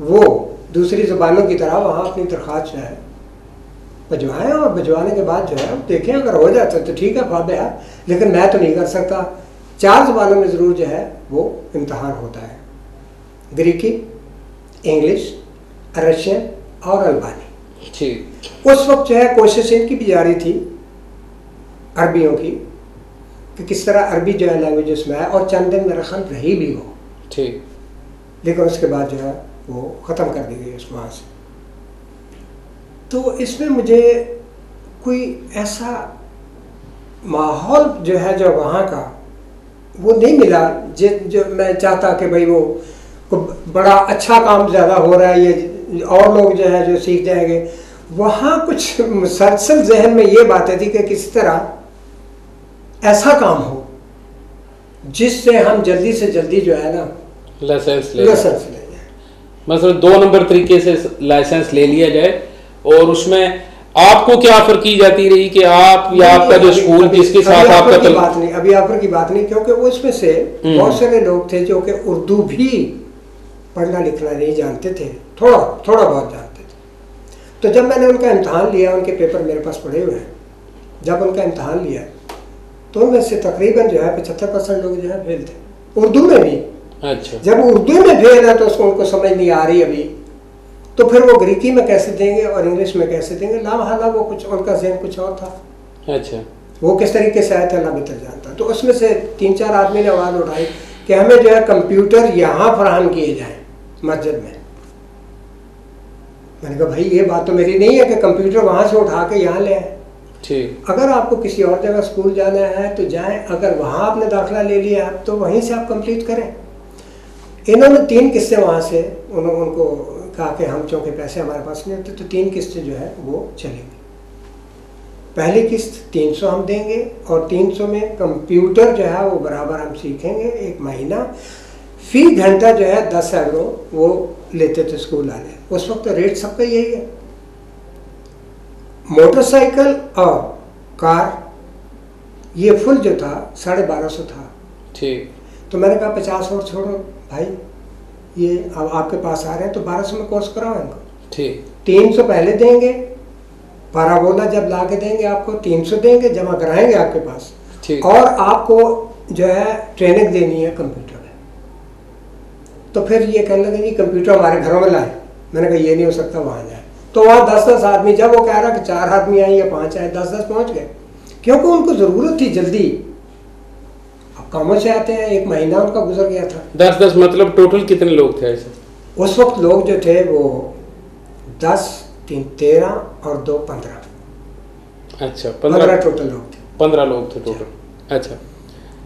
वो दूसरी ज़बानों की तरह वहाँ अपनी दरख्वास्त जो है भिजवाएँ और भिजवाने के बाद जो है देखें अगर हो जाता तो ठीक है फाबे है। लेकिन मैं तो नहीं कर सकता। चार ज़बानों में ज़रूर जो है वो इम्तहान होता है। ग्रीकी इंग्लिश रशियन और अल्बानी। ठीक उस वक्त जो है कोशिश इनकी भी जारी थी अरबियों की कि किस तरह अरबी जो है लैंग्वेज में है और चंद दिन मेरा ख्याल रही भी हो। ठीक लेकिन उसके बाद जो है वो ख़त्म कर दी गई उस वहाँ से तो इसमें मुझे कोई ऐसा माहौल जो है जो वहाँ का वो नहीं मिला जो जो मैं चाहता कि भाई वो बड़ा अच्छा काम ज़्यादा हो रहा है ये और लोग जो है जो सीख जाएँगे। वहाँ कुछ मुसलसल जहन में ये बातें थी कि किस तरह ऐसा काम हो जिससे हम जल्दी से जल्दी जो है ना लाइसेंस ले मतलब दो नंबर तरीके से लाइसेंस ले लिया जाए और उसमें आपको क्या ऑफ़र की जाती रही कि आप या आपका जो स्कूल जिसके साथ आपका की तल... बात नहीं अभी ऑफ़र की बात नहीं क्योंकि उसमें से हम्म। बहुत सारे लोग थे जो कि उर्दू भी पढ़ना लिखना नहीं जानते थे थोड़ा थोड़ा बहुत जानते थे तो जब मैंने उनका इम्तहान लिया उनके पेपर मेरे पास पड़े हुए हैं जब उनका इम्तहान लिया तो उनमें से तकरीबन जो है पचहत्तर परसेंट लोग जो है फेल थे उर्दू में भी अच्छा। जब उर्दू में फेल है तो उसको उनको समझ नहीं आ रही अभी। तो फिर वो ग्रीकी में कैसे देंगे और इंग्लिश में कैसे देंगे? लामहाला वो कुछ उनका जहन कुछ और था। अच्छा। वो किस तरीके से आया था अल्लाह बेहतर जानता तो उसमें से तीन चार आदमी ने आवाज़ उठाई कि हमें जो है कंप्यूटर यहाँ फराहम किए जाए मस्जिद में। मैंने कहा भाई ये बात तो मेरी नहीं है कि कंप्यूटर वहाँ से उठा के यहाँ ले आए। ठीक। अगर आपको किसी और जगह स्कूल जाना है तो जाएँ। अगर वहाँ आपने दाखिला ले लिया है, तो वहीं से आप कंप्लीट करें। इन्होंने तीन किस्तें वहाँ से उन्होंने उनको कहा कि हम चूँकि पैसे हमारे पास नहीं होते तो तीन किस्तें जो है वो चलेंगी। पहली किस्त तीन सौ हम देंगे और तीन सौ में कंप्यूटर जो है वो बराबर हम सीखेंगे एक महीना। फ़ी घंटा जो है दस एवरो वो लेते थे स्कूल वाले। उस वक्त तो रेट सबका यही है। मोटरसाइकिल और कार ये फुल जो था साढ़े बारह सौ था। ठीक। तो मैंने कहा पचास और छोड़ो। भाई ये अब आपके पास आ रहे हैं तो बारह सौ में कोर्स कराओ इनको। ठीक। तीन सौ पहले देंगे पाराबोला जब ला के देंगे आपको तीन सौ देंगे जमा कराएँगे आपके पास। ठीक। और आपको जो है ट्रेनिंग देनी है कंप्यूटर में। तो फिर ये कहने लगे जी कंप्यूटर हमारे घरों में लाए। मैंने कहा ये नहीं हो सकता वहाँ जाए। तो वहाँ दस दस आदमी जब वो कह रहा कि चार आदमी आए या पाँच आए दस दस पहुँच गए। क्योंकि उनको ज़रूरत थी जल्दी अब कामों से आते हैं एक महीना उनका गुजर गया था। दस दस मतलब टोटल कितने लोग थे ऐसे? उस वक्त लोग जो थे वो दस तीन तेरह और दो पंद्रह अच्छा पंद्रह टोटल लोग थे। पंद्रह लोग थे टोटल अच्छा।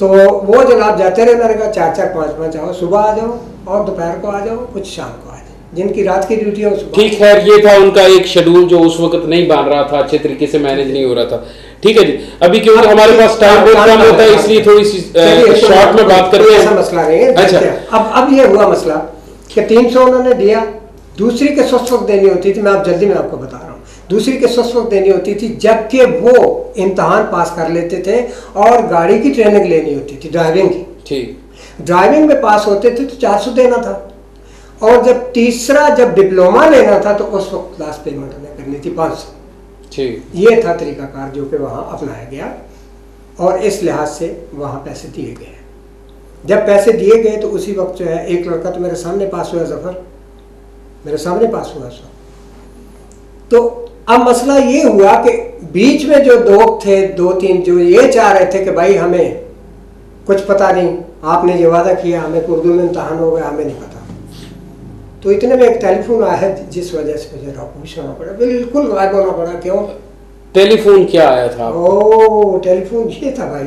तो वो जनाब जाते रहे मैंने कहा चार चार पाँच पाँच आओ सुबह आ जाओ और दोपहर को आ जाओ कुछ शाम को आ जाओ। जिनकी रात की ड्यूटी है ठीक है ये था उनका एक शेड्यूल जो उस वक्त नहीं बन रहा था अच्छे तरीके से मैनेज नहीं हो रहा था। ठीक है जी। अभी क्योंकि हमारे पास टाइम बहुत कम होता है इसलिए थोड़ी सी तो शॉर्ट में बात करते हैं। मसला नहीं है। अच्छा। अब अब ये हुआ मसला कि तीन सौ उन्होंने दिया दूसरी के स्वस्त वक्त देनी होती थी मैं आप जल्दी में आपको बता रहा हूँ। दूसरी के स्वस्त वक्त देनी होती थी जबकि वो इम्तहान पास कर लेते थे और गाड़ी की ट्रेनिंग लेनी होती थी ड्राइविंग की। ठीक। ड्राइविंग में पास होते थे तो चार सौ देना था। और जब तीसरा जब डिप्लोमा लेना था तो उस वक्त लास्ट पेमेंट हमें करनी थी पाँच सौ। ये था तरीकाकार जो कि वहाँ अपनाया गया और इस लिहाज से वहाँ पैसे दिए गए। जब पैसे दिए गए तो उसी वक्त जो है एक लड़का तो मेरे सामने पास हुआ, ज़फ़र। मेरे सामने पास हुआ, सो। तो अब मसला ये हुआ कि बीच में जो लोग थे, दो तीन जो ये चाह रहे थे कि भाई हमें कुछ पता नहीं, आपने ये वादा किया, हमें उर्दू में इम्तहान हो गया, हमें नहीं पता। तो इतने में एक टेलीफोन आया है जिस वजह से मुझे पूछना पड़ा। बिल्कुल गायब होना पड़ा क्यों? टेलीफोन क्या आया था ओ टेलीफोन ये था भाई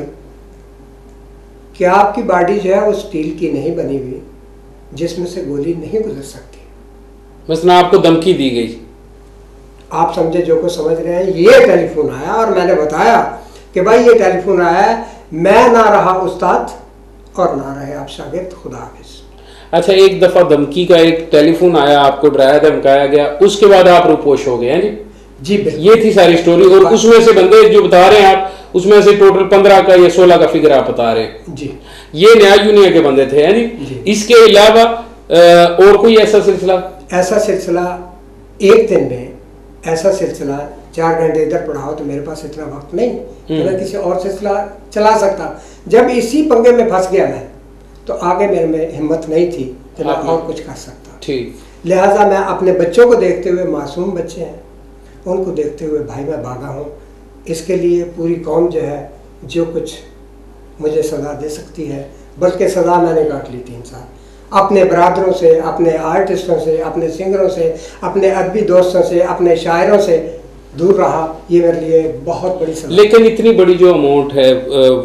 कि आपकी बॉडी जो है वो स्टील की नहीं बनी हुई जिसमें से गोली नहीं गुजर सकती। मसला आपको धमकी दी गई। आप समझे जो को समझ रहे हैं ये टेलीफोन आया और मैंने बताया कि भाई ये टेलीफोन आया है मैं ना रहा उस्ताद और ना रहे आप शागिर्द खुदा हाफिज। अच्छा एक दफ़ा धमकी का एक टेलीफोन आया आपको डराया धमकाया गया उसके बाद आप रूपोश हो गए हैं जी? जी ये थी सारी स्टोरी और उसमें से बंदे जो बता रहे हैं आप उसमें से टोटल पंद्रह का या सोलह का फिगर आप बता रहे हैं। जी। ये न्याय यूनियन के बंदे थे हैं जी। इसके अलावा और कोई ऐसा सिलसिला? ऐसा सिलसिला एक दिन में ऐसा सिलसिला चार घंटे इधर पढ़ाओ तो मेरे पास इतना वक्त नहीं हम्म। मैं किसी और सिलसिला चला सकता। जब इसी पंगे में फंस गया मैं तो आगे मेरे में हिम्मत नहीं थी कि मैं और कुछ कर सकता। ठीक। लिहाजा मैं अपने बच्चों को देखते हुए मासूम बच्चे हैं उनको देखते हुए भाई मैं भागा हूँ। इसके लिए पूरी कौम जो है जो कुछ मुझे सज़ा दे सकती है बल्कि सज़ा मैंने काट ली तीन साल अपने बरदरों से अपने आर्टिस्टों से अपने सिंगरों से अपने अदबी दोस्तों से अपने शायरों से दूर रहा ये मेरे लिए बहुत बड़ी सज़ा लेकिन इतनी बड़ी जो अमाउंट है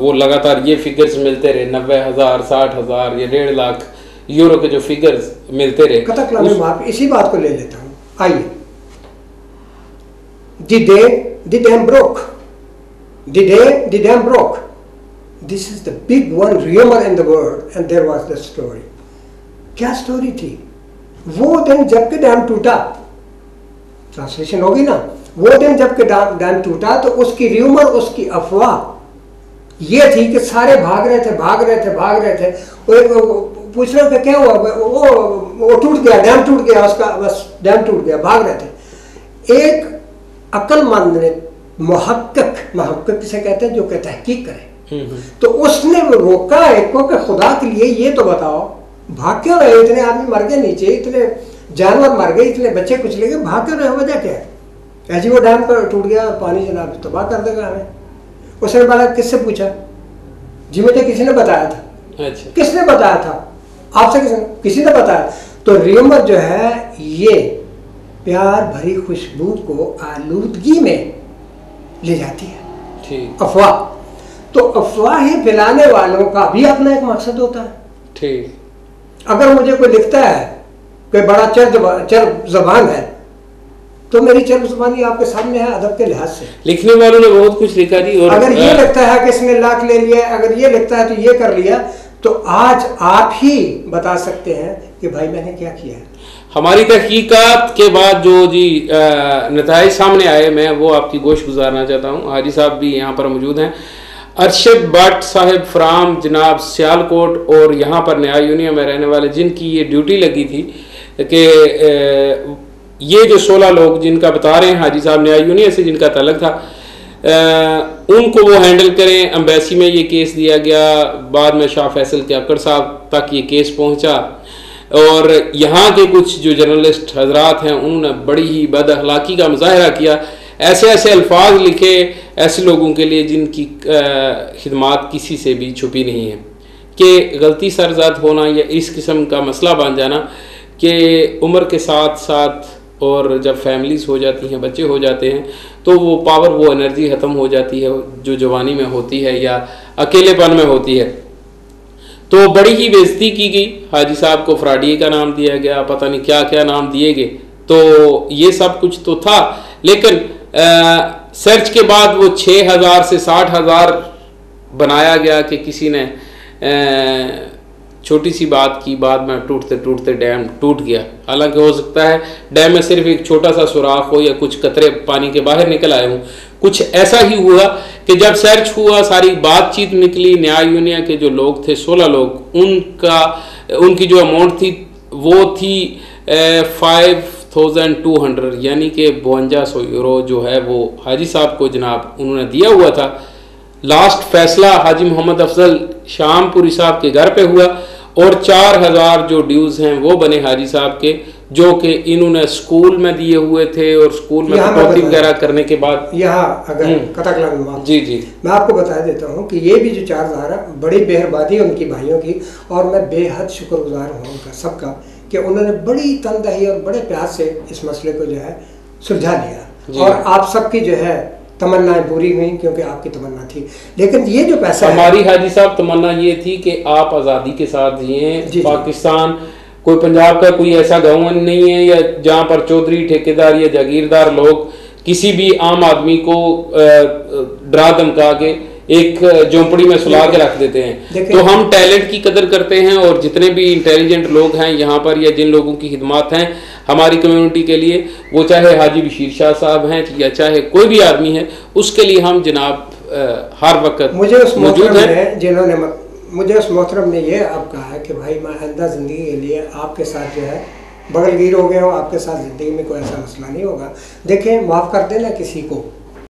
वो लगातार ये फिगर्स मिलते रहे नब्बे हज़ार साठ हज़ार या डेढ़ लाख यूरो के जो फिगर्स मिलते रहे। कथक में उस- माफ़ इसी बात को ले लेता हूँ। आइए। The day the dam broke the day the dam broke this is the big one rumour in the world and there was the story क्या स्टोरी थी? वो दिन जबकि डैम टूटा ट्रांसलेशन होगी ना? वो दिन जबकि डैम डैम टूटा तो उसकी र्यूमर उसकी अफवाह ये थी कि सारे भाग रहे थे भाग रहे थे भाग रहे थे। पूछ रहे थे क्या हुआ? वो वो टूट गया डैम टूट गया उसका बस डैम टूट गया भाग रहे थे। एक अक्लमंद ने मुहक्कक मुहक्कक किसे कहते हैं? जो कि तहकीक करे। हम्म, हम्म। तो उसने रोका एक को कि खुदा के लिए ये तो बताओ भाग क्यों रहे इतने आदमी मर गए नीचे इतने जानवर मर गए इतने बच्चे कुचले गए भाग क्यों रहे वजह क्या है? ऐसी वो डैम पर टूट गया पानी जनाब तबाह कर देगा हमें। उसने बोला किससे पूछा? जी मुझे किसी ने बताया था। अच्छा। किसने बताया था? आपसे किसने किसी ने बताया तो रियमर जो है ये प्यार भरी खुशबू को आलूदगी में ले जाती है। ठीक। अफवाह। तो अफवाह ही फैलाने वालों का भी अपना एक मकसद होता है। ठीक। अगर मुझे कोई लिखता है कोई बड़ा चर चर जबान है तो मेरी चर जबानी आपके सामने है अदब के लिहाज से। लिखने वालों ने बहुत कुछ लिखा जी और अगर ये लगता है कि इसने लाख ले लिया अगर ये लगता है तो ये कर लिया तो आज आप ही बता सकते हैं कि भाई मैंने क्या किया है। हमारी तहकीकात के बाद जो जी नतज सामने आए मैं वो आपकी गोश गुजारना चाहता हूँ। हाजी साहब भी यहाँ पर मौजूद हैं। अरशद भट्ट साहब फ्राम जनाब सियालकोट और यहाँ पर न्याय यूनियन में रहने वाले जिनकी ये ड्यूटी लगी थी कि ये जो सोलह लोग जिनका बता रहे हैं हाजी साहब न्याय यूनियन से जिनका तलक था अ, उनको वो हैंडल करें। अम्बेसी में ये केस दिया गया बाद में शाह फैसल के अक्कर साहब तक ये केस पहुँचा। और यहाँ के कुछ जो जर्नलिस्ट हजरात हैं उन्होंने बड़ी ही बद अखलाकी का मुजाहरा किया। ऐसे ऐसे अल्फाज लिखे ऐसे लोगों के लिए जिनकी खिदमात किसी से भी छुपी नहीं है। कि गलती सरजद होना या इस किस्म का मसला बन जाना कि उम्र के साथ साथ और जब फैमिलीज़ हो जाती हैं बच्चे हो जाते हैं तो वो पावर वो एनर्जी ख़त्म हो जाती है जो जवानी में होती है या अकेलेपन में होती है। तो बड़ी ही बेजती की गई। हाजी साहब को फ्राडिए का नाम दिया गया पता नहीं क्या क्या नाम दिए गए। तो ये सब कुछ तो था लेकिन आ, सर्च के बाद वो छः हज़ार से साठ हज़ार बनाया गया कि किसी ने आ, छोटी सी बात की, बाद में टूटते टूटते डैम टूट गया। हालाँकि हो सकता है डैम में सिर्फ़ एक छोटा सा सुराख हो या कुछ कतरे पानी के बाहर निकल आए हों। कुछ ऐसा ही हुआ कि जब सर्च हुआ, सारी बातचीत निकली, न्याय यूनिया के जो लोग थे, सोलह लोग, उनका, उनकी जो अमाउंट थी, वो थी फाइव थाउज़ेंड टू हंड्रेड यानी कि बवंजा सौ यूरो जो है, वो हाजी साहब को जनाब उन्होंने दिया हुआ था। लास्ट फैसला हाजी मोहम्मद अफजल शामपुरी साहब के घर पे हुआ। और चार हज़ार जो ड्यूज हैं वो बने हाजी साहब के जो कि इन्होंने स्कूल में दिए हुए थे और स्कूल में कटौती वगैरह करने के बाद यहाँ अगर हम्म। कथकला जी जी। मैं आपको बता देता हूँ कि ये भी जो चार हज़ार है बड़ी मेहरबानी है उनकी भाइयों की और मैं बेहद शुक्रगुजार हूँ उनका सबका कि उन्होंने बड़ी तनदही और बड़े प्यार से इस मसले को जो है सुलझा लिया। और आप सबकी जो है तमन्नाएँ पूरी हुई क्योंकि आपकी तमन्ना थी लेकिन ये जो पैसा हमारी हाजी साहब तमन्ना ये थी कि आप आज़ादी के साथ जिए। पाकिस्तान कोई पंजाब का कोई ऐसा गाँव नहीं है या जहाँ पर चौधरी ठेकेदार या जागीरदार लोग किसी भी आम आदमी को डरा धमका के एक झोंपड़ी में सुला के रख देते हैं। तो हम टैलेंट की कदर करते हैं और जितने भी इंटेलिजेंट लोग हैं यहाँ पर या जिन लोगों की खिदमत हैं हमारी कम्युनिटी के लिए वो चाहे हाजी बशीर शाह साहब हैं या चाहे कोई भी आदमी है उसके लिए हम जनाब अ, हर वक्त मुझे उस मौजूद हैं। जिन्होंने मुझे उस मोहतरम ने यह अब कहा है कि भाई मैं आइंदा ज़िंदगी के लिए आपके साथ जो है बगलगीर हो गया हो आपके साथ ज़िंदगी में कोई ऐसा मसला नहीं होगा। देखें माफ़ कर देना किसी को।